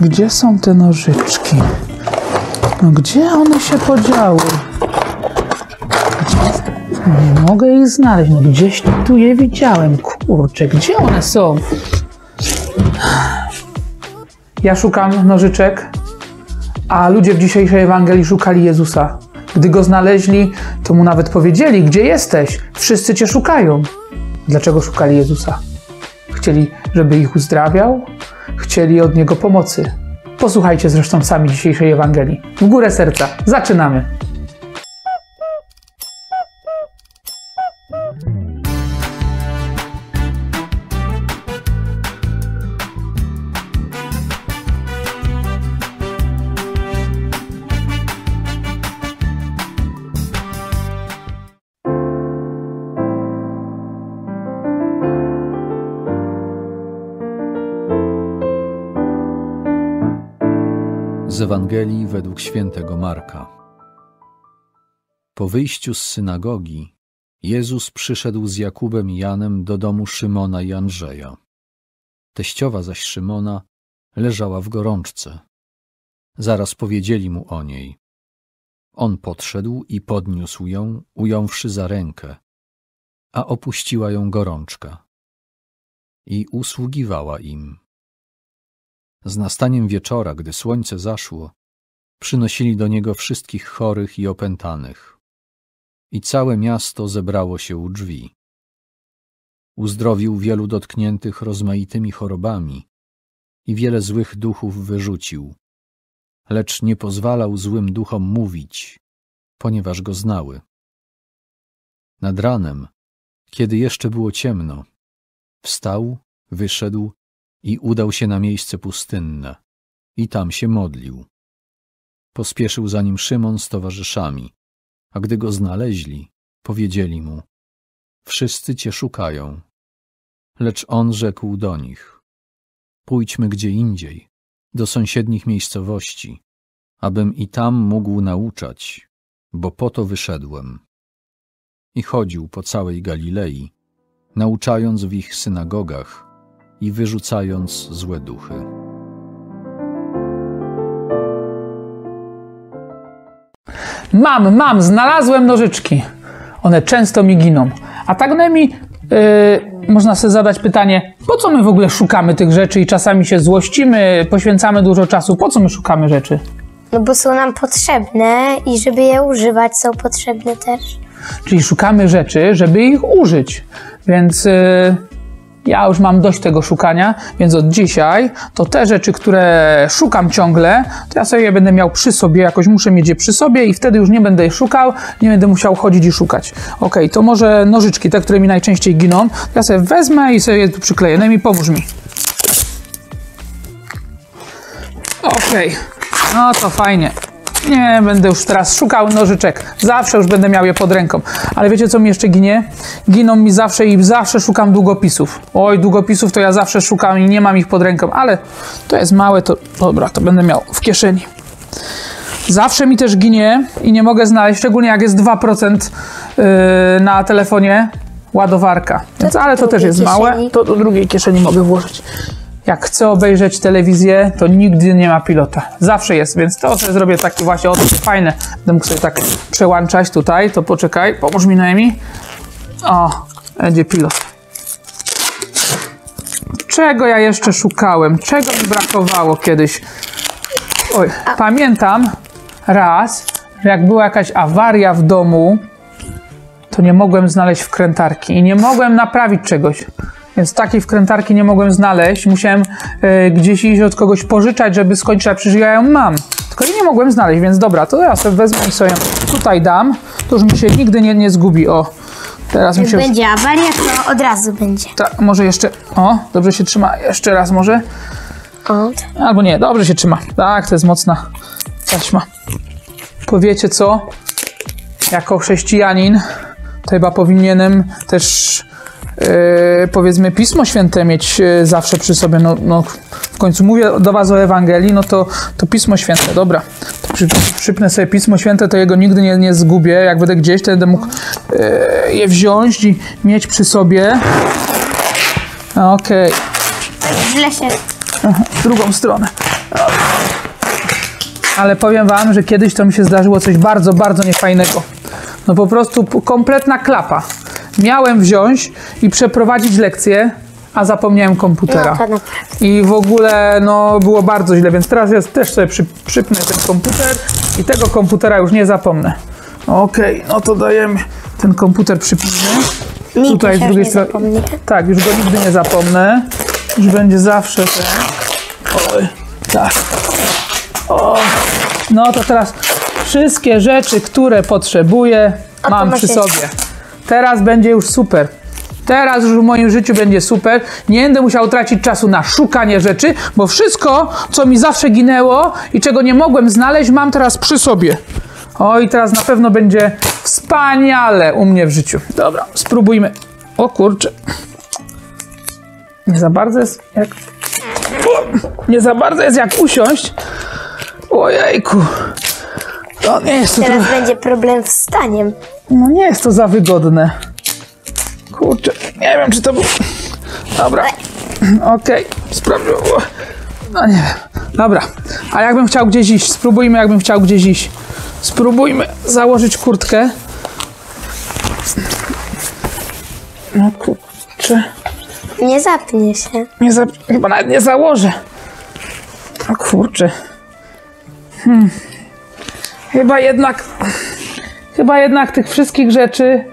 Gdzie są te nożyczki? No gdzie one się podziały? Nie mogę ich znaleźć. No gdzieś tu je widziałem. Kurczę, gdzie one są? Ja szukam nożyczek, a ludzie w dzisiejszej Ewangelii szukali Jezusa. Gdy go znaleźli, to mu nawet powiedzieli: Gdzie jesteś? Wszyscy cię szukają. Dlaczego szukali Jezusa? Chcieli, żeby ich uzdrawiał, chcieli od niego pomocy. Posłuchajcie zresztą sami dzisiejszej Ewangelii. W górę serca. Zaczynamy. Z Ewangelii według świętego Marka. Po wyjściu z synagogi, Jezus przyszedł z Jakubem i Janem do domu Szymona i Andrzeja. Teściowa zaś Szymona leżała w gorączce. Zaraz powiedzieli mu o niej. On podszedł i podniósł ją, ująwszy za rękę, a opuściła ją gorączka. I usługiwała im. Z nastaniem wieczora, gdy słońce zaszło, przynosili do niego wszystkich chorych i opętanych. I całe miasto zebrało się u drzwi. Uzdrowił wielu dotkniętych rozmaitymi chorobami i wiele złych duchów wyrzucił, lecz nie pozwalał złym duchom mówić, ponieważ go znały. Nad ranem, kiedy jeszcze było ciemno, wstał, wyszedł i udał się na miejsce pustynne i tam się modlił. Pospieszył za nim Szymon z towarzyszami, a gdy go znaleźli, powiedzieli mu: Wszyscy cię szukają. Lecz on rzekł do nich: Pójdźmy gdzie indziej, do sąsiednich miejscowości, abym i tam mógł nauczać, bo po to wyszedłem. I chodził po całej Galilei, nauczając w ich synagogach i wyrzucając złe duchy. Mam, mam, znalazłem nożyczki. One często mi giną. A tak najmniej yy, można sobie zadać pytanie, po co my w ogóle szukamy tych rzeczy i czasami się złościmy, poświęcamy dużo czasu. Po co my szukamy rzeczy? No bo są nam potrzebne i żeby je używać są potrzebne też. Czyli szukamy rzeczy, żeby ich użyć. Więc yy, ja już mam dość tego szukania, więc od dzisiaj to te rzeczy, które szukam ciągle, to ja sobie je będę miał przy sobie, jakoś muszę mieć je przy sobie i wtedy już nie będę szukał, nie będę musiał chodzić i szukać. Ok, to może nożyczki, te, które mi najczęściej giną, to ja sobie wezmę i sobie je tu przykleję. No i mi pomóż mi. Ok, no to fajnie. Nie będę już teraz szukał nożyczek. Zawsze już będę miał je pod ręką. Ale wiecie, co mi jeszcze ginie? Giną mi zawsze i zawsze szukam długopisów. Oj, długopisów to ja zawsze szukam i nie mam ich pod ręką, ale to jest małe, to dobra, to będę miał w kieszeni. Zawsze mi też ginie i nie mogę znaleźć, szczególnie jak jest 2% yy, na telefonie, ładowarka. Więc, ale to też jest małe, to do drugiej kieszeni mogę włożyć. Jak chcę obejrzeć telewizję, to nigdy nie ma pilota. Zawsze jest, więc to sobie zrobię takie właśnie, o takie fajne. Będę mógł sobie tak przełączać tutaj, to poczekaj, pomóż mi Noemi. O, będzie pilot. Czego ja jeszcze szukałem? Czego mi brakowało kiedyś? Oj, pamiętam raz, że jak była jakaś awaria w domu, to nie mogłem znaleźć wkrętarki i nie mogłem naprawić czegoś. Więc takiej wkrętarki nie mogłem znaleźć. Musiałem e, gdzieś iść od kogoś pożyczać, żeby skończyć, a przecież ja ją mam. Tylko jej nie mogłem znaleźć, więc dobra, to ja sobie wezmę i sobie tutaj dam. To już mi się nigdy nie, nie zgubi. O, teraz mi Jak się... będzie awaria, to od razu będzie. Ta, może jeszcze... O, dobrze się trzyma. Jeszcze raz może. O, Albo nie, dobrze się trzyma. Tak, to jest mocna taśma. Powiecie co? Jako chrześcijanin to chyba powinienem też e, powiedzmy Pismo Święte mieć e, zawsze przy sobie. No, no, w końcu mówię do was o Ewangelii, no to, to Pismo Święte, dobra. To przy, przypnę sobie Pismo Święte, to jego nigdy nie, nie zgubię. Jak będę gdzieś, to będę mógł e, je wziąć i mieć przy sobie. Okej, źle się... w drugą stronę. Ale powiem wam, że kiedyś to mi się zdarzyło coś bardzo, bardzo niefajnego. No po prostu kompletna klapa. Miałem wziąć i przeprowadzić lekcję, a zapomniałem komputera. No. I w ogóle no, było bardzo źle, więc teraz ja też sobie przy, przypnę ten komputer i tego komputera już nie zapomnę. Okej, no to dajemy ten komputer przypnijmy. Nigdy Tutaj z drugiej strony. zapomnę. Tak, już go nigdy nie zapomnę. Już będzie zawsze ten. Oj, tak. O. No to teraz wszystkie rzeczy, które potrzebuję, mam przy sobie. Teraz będzie już super. Teraz już w moim życiu będzie super. Nie będę musiał tracić czasu na szukanie rzeczy, bo wszystko, co mi zawsze ginęło i czego nie mogłem znaleźć, mam teraz przy sobie. O, i teraz na pewno będzie wspaniale u mnie w życiu. Dobra, spróbujmy. O kurczę. Nie za bardzo jest jak. O, nie za bardzo jest jak usiąść. Ojejku. To nie jest to Teraz trochę. będzie problem z staniem. No nie jest to za wygodne. Kurczę, nie wiem czy to był... Dobra, okej, sprawdzę. O, No nie wiem. Dobra, a jakbym chciał gdzieś iść? Spróbujmy jakbym chciał gdzieś iść. Spróbujmy założyć kurtkę. No kurczę, Nie zapnie się. nie za... chyba nawet nie założę. O kurczę. Hmm. Chyba jednak... Chyba jednak tych wszystkich rzeczy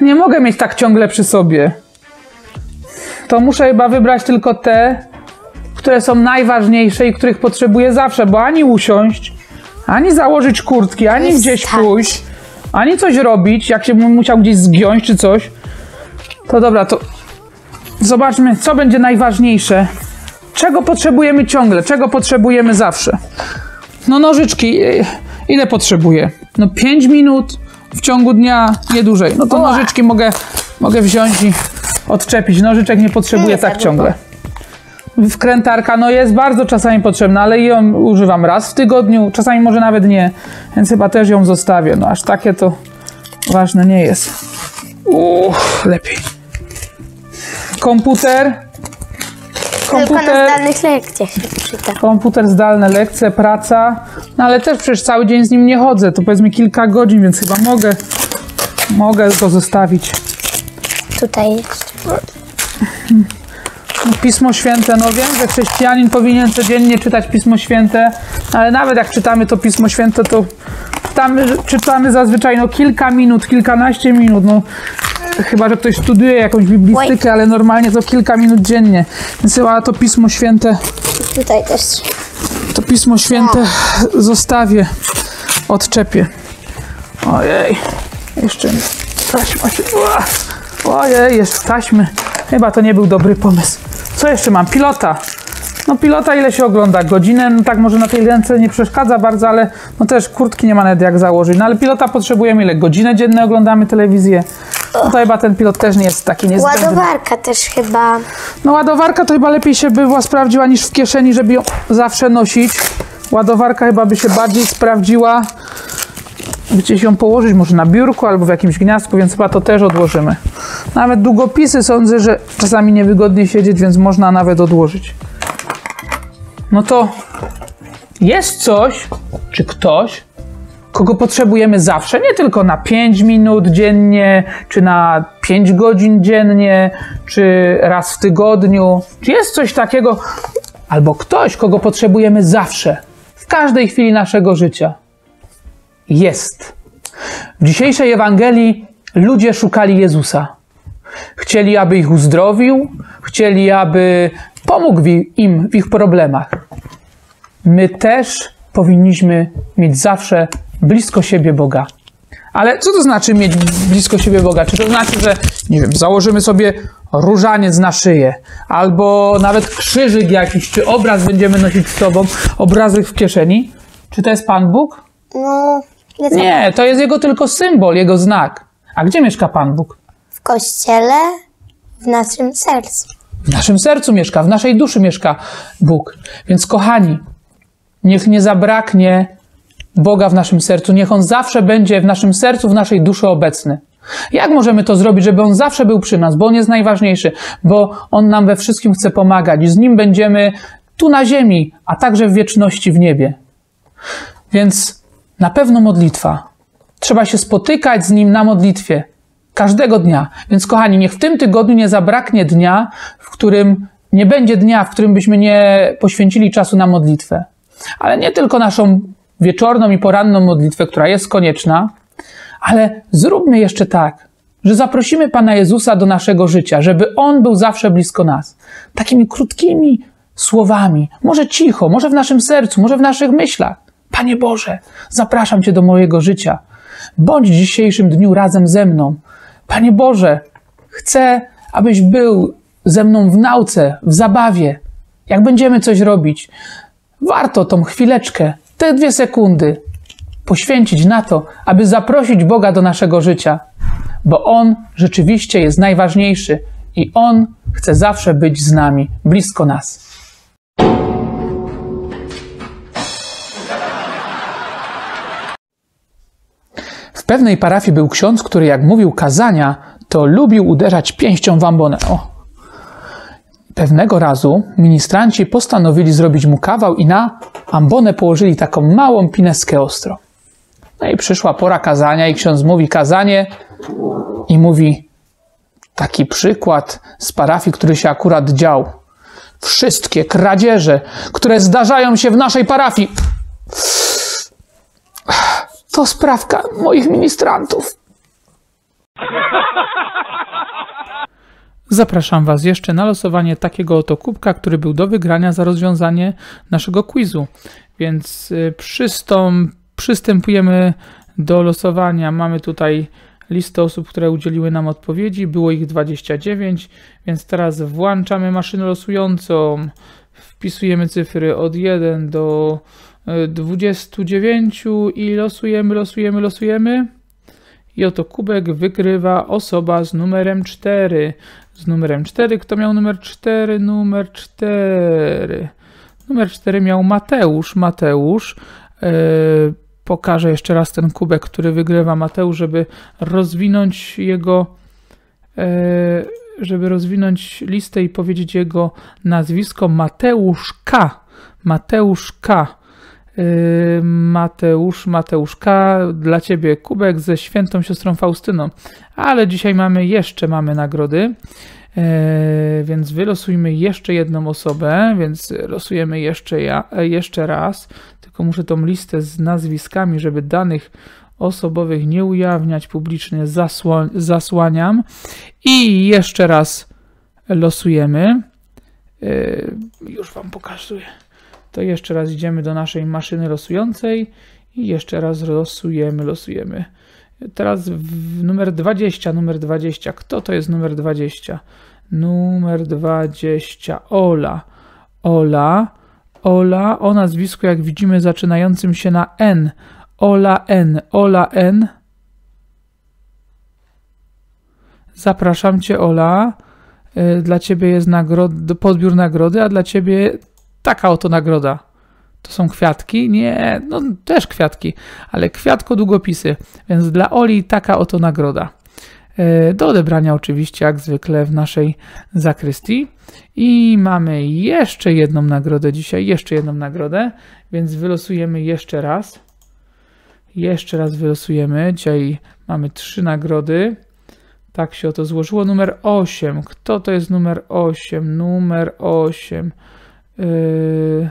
nie mogę mieć tak ciągle przy sobie. To muszę chyba wybrać tylko te, które są najważniejsze i których potrzebuję zawsze, bo ani usiąść, ani założyć kurtki, ani gdzieś wstać. pójść, ani coś robić, jak się bym musiał gdzieś zgiąć czy coś. To dobra, to zobaczmy, co będzie najważniejsze. Czego potrzebujemy ciągle, czego potrzebujemy zawsze. No nożyczki, y, ile potrzebuję? No 5 minut w ciągu dnia, nie dłużej. No to nożyczki mogę, mogę wziąć i odczepić. Nożyczek nie potrzebuję tak długo. ciągle. Wkrętarka no jest bardzo czasami potrzebna, ale ją używam raz w tygodniu, czasami może nawet nie, więc chyba też ją zostawię. No aż takie to ważne nie jest. Uff, lepiej. Komputer. Tylko na Komputer. zdalnych lekcjach się czyta. Komputer, zdalne lekcje, praca. No ale też przecież cały dzień z nim nie chodzę. To powiedzmy kilka godzin, więc chyba mogę, mogę go zostawić. Tutaj jeszcze. Pismo Święte, no wiem, że chrześcijanin powinien codziennie czytać Pismo Święte, ale nawet jak czytamy to Pismo Święte, to czytamy, czytamy zazwyczaj no kilka minut, kilkanaście minut, no chyba, że ktoś studiuje jakąś biblistykę, ale normalnie to kilka minut dziennie, więc chyba to Pismo Święte Tutaj też to Pismo Święte zostawię, odczepię. Ojej, jeszcze taśma się... Ojej, jeszcze taśmy. Chyba to nie był dobry pomysł. Co jeszcze mam? Pilota. No pilota ile się ogląda? Godzinę? No tak może na tej ręce nie przeszkadza bardzo, ale no też kurtki nie ma nawet jak założyć. No ale pilota potrzebujemy ile? Godzinę dziennie oglądamy telewizję. To chyba ten pilot też nie jest taki niezbędny. Ładowarka też chyba. No ładowarka to chyba lepiej się by była sprawdziła niż w kieszeni, żeby ją zawsze nosić. Ładowarka chyba by się bardziej sprawdziła. Gdzieś ją położyć, może na biurku albo w jakimś gniazdku, więc chyba to też odłożymy. Nawet długopisy sądzę, że czasami niewygodnie siedzieć, więc można nawet odłożyć. No to jest coś, czy ktoś, kogo potrzebujemy zawsze, nie tylko na 5 minut dziennie, czy na 5 godzin dziennie, czy raz w tygodniu. Czy jest coś takiego, albo ktoś, kogo potrzebujemy zawsze, w każdej chwili naszego życia? Jest. W dzisiejszej Ewangelii ludzie szukali Jezusa. Chcieli, aby ich uzdrowił, chcieli, aby pomógł im w ich problemach my też powinniśmy mieć zawsze blisko siebie Boga. Ale co to znaczy mieć blisko siebie Boga? Czy to znaczy, że, nie wiem, założymy sobie różaniec na szyję, albo nawet krzyżyk jakiś, czy obraz będziemy nosić z sobą, obrazek w kieszeni? Czy to jest Pan Bóg? No, nie Nie, to jest jego tylko symbol, jego znak. A gdzie mieszka Pan Bóg? w kościele, w naszym sercu. W naszym sercu mieszka, w naszej duszy mieszka Bóg. Więc kochani, niech nie zabraknie Boga w naszym sercu, niech On zawsze będzie w naszym sercu, w naszej duszy obecny. Jak możemy to zrobić, żeby On zawsze był przy nas? Bo On jest najważniejszy, bo On nam we wszystkim chce pomagać. Z Nim będziemy tu na ziemi, a także w wieczności w niebie. Więc na pewno modlitwa. Trzeba się spotykać z Nim na modlitwie. Każdego dnia. Więc kochani, niech w tym tygodniu nie zabraknie dnia, w którym nie będzie dnia, w którym byśmy nie poświęcili czasu na modlitwę. Ale nie tylko naszą wieczorną i poranną modlitwę, która jest konieczna, ale zróbmy jeszcze tak, że zaprosimy Pana Jezusa do naszego życia, żeby On był zawsze blisko nas. Takimi krótkimi słowami, może cicho, może w naszym sercu, może w naszych myślach. Panie Boże, zapraszam Cię do mojego życia. Bądź w dzisiejszym dniu razem ze mną. Panie Boże, chcę, abyś był ze mną w nauce, w zabawie. Jak będziemy coś robić, warto tą chwileczkę, te dwie sekundy poświęcić na to, aby zaprosić Boga do naszego życia, bo On rzeczywiście jest najważniejszy i On chce zawsze być z nami, blisko nas. W pewnej parafii był ksiądz, który jak mówił kazania, to lubił uderzać pięścią w ambonę. O. Pewnego razu ministranci postanowili zrobić mu kawał i na ambonę położyli taką małą pineskę ostro. No i przyszła pora kazania i ksiądz mówi kazanie i mówi taki przykład z parafii, który się akurat dział. Wszystkie kradzieże, które zdarzają się w naszej parafii, to sprawka moich ministrantów. Zapraszam Was jeszcze na losowanie takiego oto kubka, który był do wygrania za rozwiązanie naszego quizu. Więc y, przystąp, przystępujemy do losowania. Mamy tutaj listę osób, które udzieliły nam odpowiedzi. Było ich 29, więc teraz włączamy maszynę losującą. Wpisujemy cyfry od 1 do 29 i losujemy, losujemy, losujemy. I oto kubek wygrywa osoba z numerem 4. Z numerem 4. Kto miał numer 4? Numer 4. Numer 4 miał Mateusz. Mateusz. Yy, pokażę jeszcze raz ten kubek, który wygrywa Mateusz, żeby rozwinąć jego. Yy, żeby rozwinąć listę i powiedzieć jego nazwisko Mateusz K. Mateusz K. Mateusz, Mateuszka, dla Ciebie kubek ze świętą siostrą Faustyną. Ale dzisiaj mamy jeszcze mamy nagrody, yy, więc wylosujmy jeszcze jedną osobę, więc losujemy jeszcze, ja, jeszcze raz, tylko muszę tą listę z nazwiskami, żeby danych osobowych nie ujawniać publicznie, zasła, zasłaniam i jeszcze raz losujemy. Yy, już Wam pokazuję to jeszcze raz idziemy do naszej maszyny losującej i jeszcze raz losujemy, losujemy. Teraz numer 20, numer 20. Kto to jest numer 20? Numer 20. Ola. Ola. Ola o nazwisku, jak widzimy, zaczynającym się na N. Ola N. Ola N. Zapraszam Cię, Ola. Y, dla Ciebie jest nagrod, podbiór nagrody, a dla Ciebie taka oto nagroda. To są kwiatki? Nie, no też kwiatki, ale kwiatko długopisy, więc dla Oli taka oto nagroda. E, do odebrania oczywiście, jak zwykle, w naszej zakrystii. I mamy jeszcze jedną nagrodę dzisiaj, jeszcze jedną nagrodę, więc wylosujemy jeszcze raz. Jeszcze raz wylosujemy. Dzisiaj mamy trzy nagrody. Tak się oto złożyło. Numer 8. Kto to jest numer 8? Numer 8. Yy,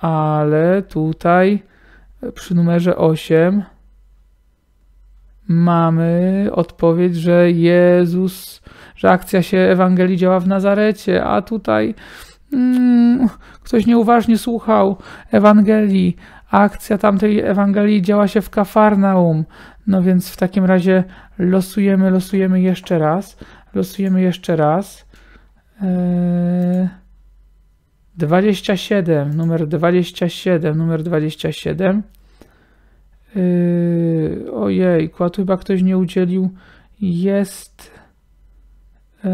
ale tutaj przy numerze 8 mamy odpowiedź, że Jezus, że akcja się Ewangelii działa w Nazarecie, a tutaj mm, ktoś nieuważnie słuchał Ewangelii. Akcja tamtej Ewangelii działa się w Kafarnaum. No więc w takim razie losujemy, losujemy jeszcze raz. Losujemy jeszcze raz. 27, eee, numer 27, numer 27. Yy, ojej, tu chyba ktoś nie udzielił. Jest. Yy,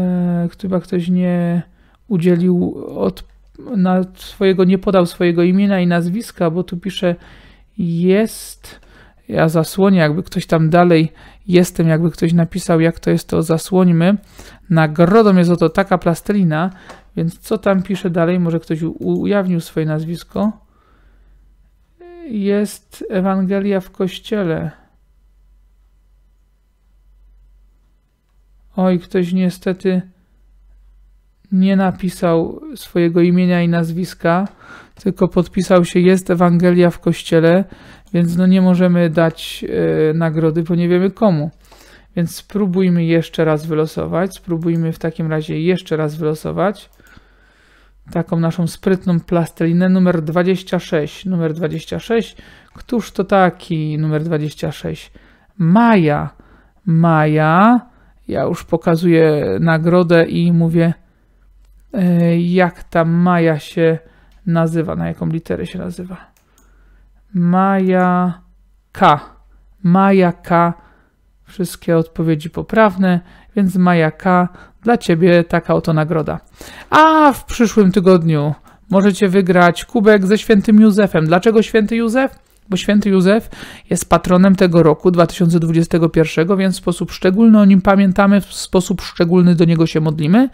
chyba ktoś nie udzielił od, na swojego, nie podał swojego imienia i nazwiska, bo tu pisze jest. Ja zasłonię, jakby ktoś tam dalej jestem, jakby ktoś napisał, jak to jest, to zasłońmy. Nagrodą jest oto taka plastelina, więc co tam pisze dalej? Może ktoś ujawnił swoje nazwisko. Jest Ewangelia w kościele. Oj, ktoś niestety nie napisał swojego imienia i nazwiska, tylko podpisał się jest Ewangelia w kościele, więc no nie możemy dać e, nagrody, bo nie wiemy komu. Więc spróbujmy jeszcze raz wylosować. Spróbujmy w takim razie jeszcze raz wylosować taką naszą sprytną plastelinę numer 26. Numer 26. Któż to taki numer 26? Maja. Maja. Ja już pokazuję nagrodę i mówię, e, jak ta Maja się nazywa, na jaką literę się nazywa. Maja K. Maja K. Wszystkie odpowiedzi poprawne, więc Maja K. Dla Ciebie taka oto nagroda. A w przyszłym tygodniu możecie wygrać kubek ze świętym Józefem. Dlaczego święty Józef? Bo święty Józef jest patronem tego roku 2021, więc w sposób szczególny o nim pamiętamy, w sposób szczególny do niego się modlimy.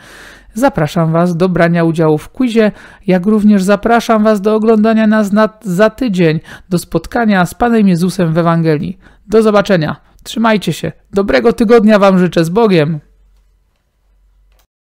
Zapraszam Was do brania udziału w quizie, jak również zapraszam Was do oglądania nas na, za tydzień, do spotkania z Panem Jezusem w Ewangelii. Do zobaczenia. Trzymajcie się. Dobrego tygodnia Wam życzę z Bogiem.